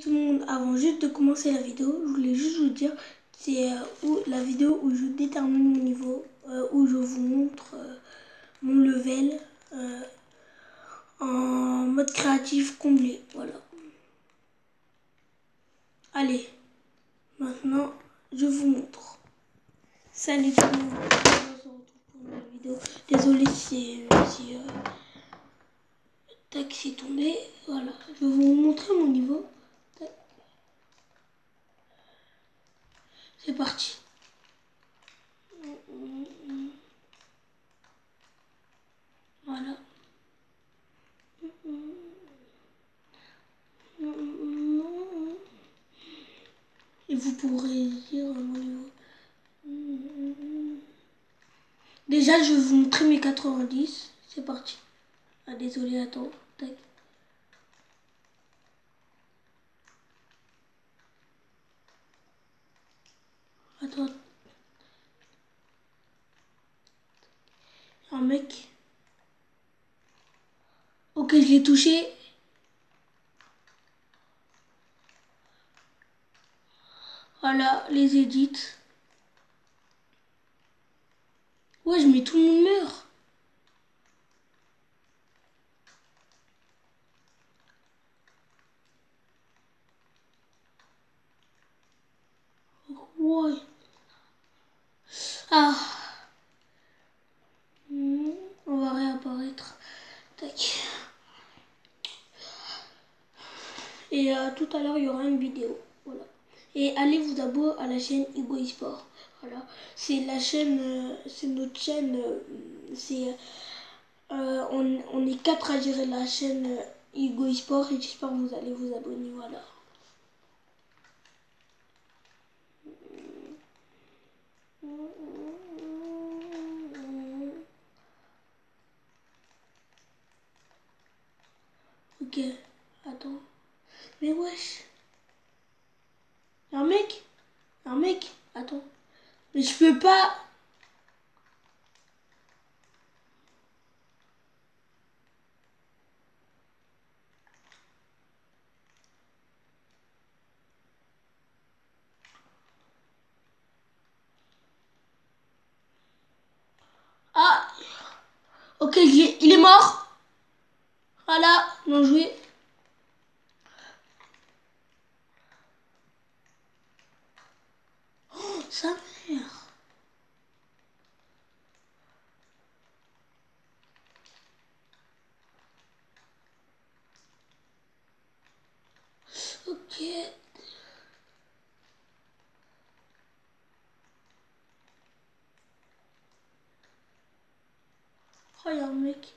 tout le monde, avant juste de commencer la vidéo, je voulais juste vous dire, c'est euh, la vidéo où je détermine mon niveau, euh, où je vous montre euh, mon level en mode créatif comblé, voilà. Allez, maintenant je vous montre. Salut tout le monde, on se retrouve pour une nouvelle vidéo. Désolé si, si tac c'est tombé, voilà. Je vais vous montrer mon niveau. C'est parti. Voilà. Et vous pourrez dire mon niveau. Déjà, je vais vous montrer mes 90. C'est parti. Ah, désolé, attends. Tac. Attends. Un mec. Ok, je l'ai touché. Voilà, les édits. Ouais, je mets tout le monde meurt. Ouais. Ah. Hmm, on va réapparaître. Et euh, tout à l'heure, il y aura une vidéo. Voilà. Et allez vous abonner à la chaîne Ego Esport. Voilà. C'est la chaîne, euh, c'est notre chaîne. Euh, c'est, on, on, est quatre à gérer la chaîne Ego Esport et j'espère que vous allez vous abonner. Voilà. Ok, attends. Mais un mec un mec Attends. Mais je peux pas... Ah Ok, il est mort voilà, bien joué. Un mec.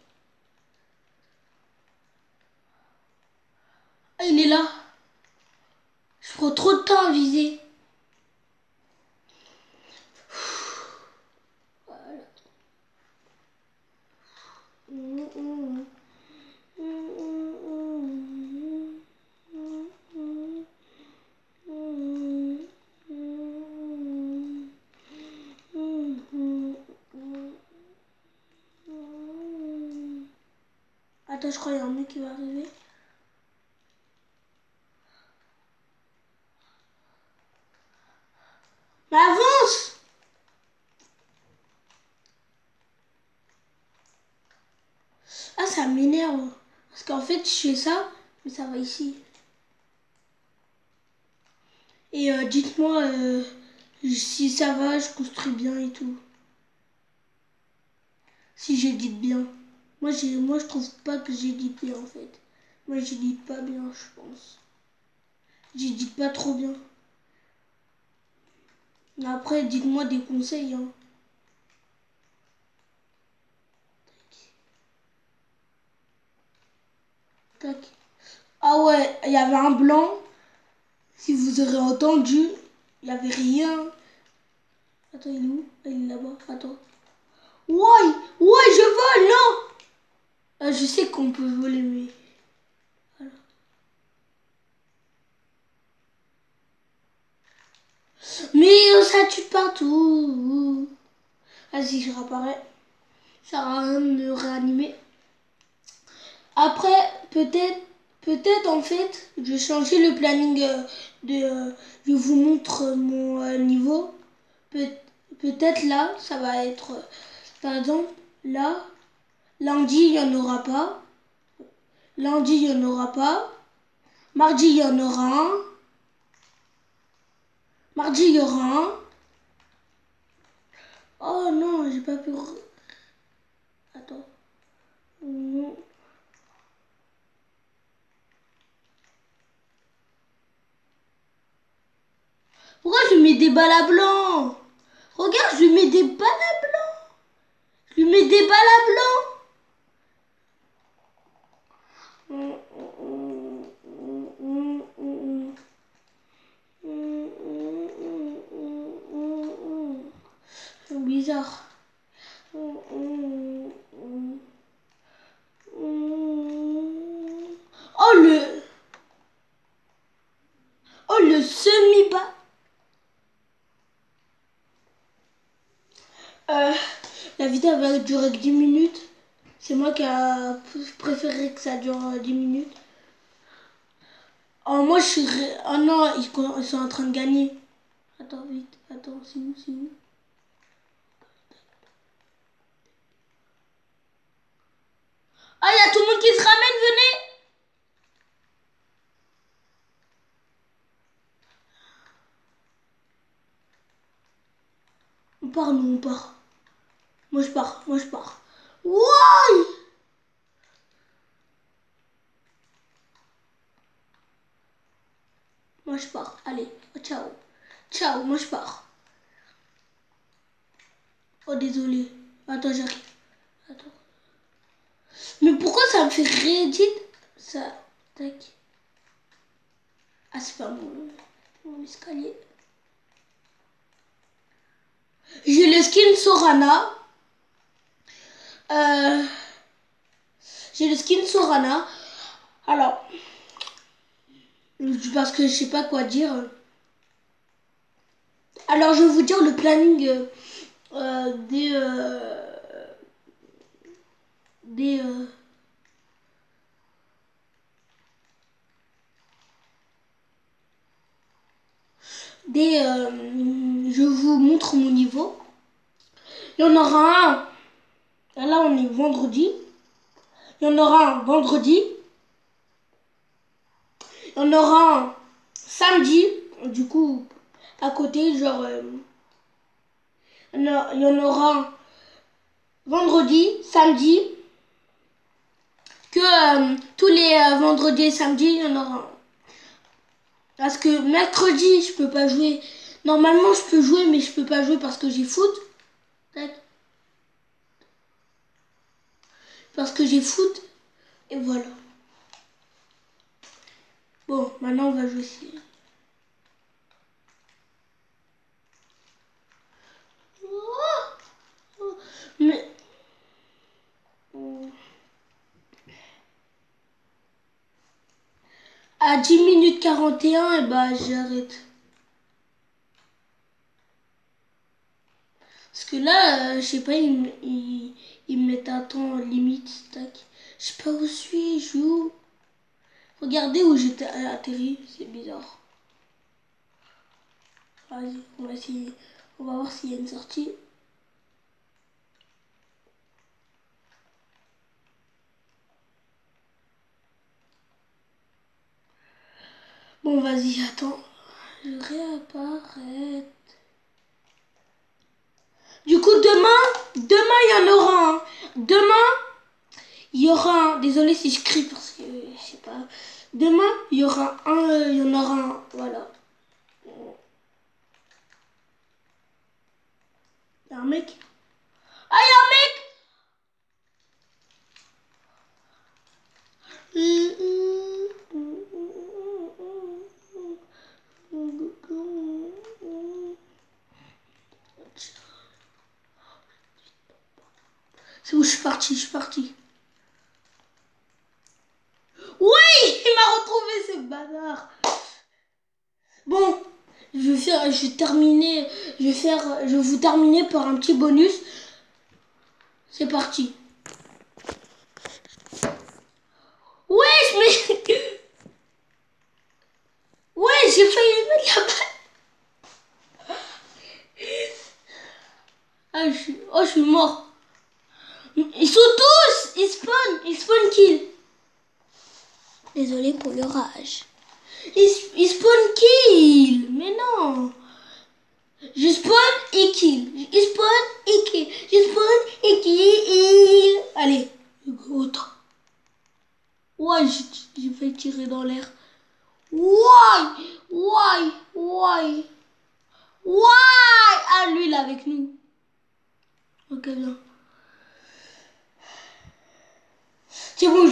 Il est là. Je prends trop de temps à viser. Je crois qu'il y a un mec qui va arriver. Mais avance Ah, ça m'énerve. Parce qu'en fait, je fais ça, mais ça va ici. Et euh, dites-moi euh, si ça va, je construis bien et tout. Si j'édite bien. Moi, moi, je trouve pas que j'édite bien en fait. Moi, j'édite pas bien, je pense. J'édite pas trop bien. Après, dites-moi des conseils. Hein. Tac. Ah ouais, il y avait un blanc. Si vous aurez entendu, il n'y avait rien. Attends, il est où? Il est là-bas. Attends. Ouais, ouais, je vole, non ah, Je sais qu'on peut voler, mais... Mais ça tue partout. Vas-y, je réapparais. Ça sert à rien réanimer. Après, peut-être peut-être en fait, je vais changer le planning euh, de. Euh, je vous montre mon euh, niveau. peut-être là, ça va être. par exemple, là, lundi, il n'y en aura pas. Lundi, il n'y en aura pas. Mardi, il y en aura un. Mardi, il y aura un. Oh non, j'ai pas pu... Attends. Pourquoi je mets des balles à Regarde, je mets des balles à blanc. Je mets des balles à. Bizarre. Oh le... Oh le semi-bas. Euh, la vidéo va durer 10 minutes. C'est moi qui a préféré que ça dure 10 minutes. Oh, moi je suis... Oh non, ils sont en train de gagner. Attends, vite. Attends, c'est où, c'est où? Ah, il y a tout le monde qui se ramène, venez On part, nous, on part. Moi, je pars, moi, je pars. Wouah Moi, je pars. Allez, ciao. Ciao, moi, je pars. Oh, désolé. Attends, j'arrive. Attends. Mais pourquoi ça me fait rééditer Ça. Tac. Ah, c'est pas mon, mon escalier. J'ai le skin Sorana. Euh, J'ai le skin Sorana. Alors. Parce que je sais pas quoi dire. Alors, je vais vous dire le planning euh, des. Euh, des des je vous montre mon niveau il y en aura un là on est vendredi il y en aura un vendredi il y en aura un samedi du coup à côté genre euh, il y en aura un vendredi samedi que euh, tous les euh, vendredis et samedis, il y en aura Parce que mercredi, je peux pas jouer. Normalement, je peux jouer, mais je peux pas jouer parce que j'ai foot. Parce que j'ai foot. Et voilà. Bon, maintenant, on va jouer ici. Mais... À 10 minutes 41, et bah j'arrête. Que là, euh, je sais pas, ils, il, me mettent un temps limite. Tac. Je sais pas où je suis, je où? Regardez où j'étais atterri, c'est bizarre. Vas-y, on va essayer. On va voir s'il y a une sortie. Bon, vas-y, attends. Je réapparais. Demain, demain, il y en aura un. Demain, il y aura un. Désolé si je crie parce que je sais pas. Demain, il y aura un. Il y en aura un. Voilà. Il y a un mec. Ah, il y a un mec C'est où je suis parti, je suis parti. Oui, il m'a bâtard. Bon, je vais faire, je vais terminer, je vais faire, je vais vous terminer par un petit bonus. C'est parti. Ouais, mais j'ai failli lui mettre balle. Ah, je suis... Oh, je suis mort. Ils sont tous Ils spawn Ils spawn kill Désolé pour l'orage. Il, il spawn kill Mais non Je spawn et kill. Je spawn et kill. Je spawn et kill. Allez, autre. Ouais, je, je vais tirer dans l'air. Why? Why? Why? Why? Ah, lui, il est avec nous. Ok, bien. C'est bon.